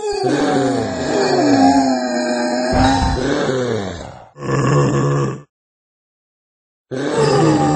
Grrrr.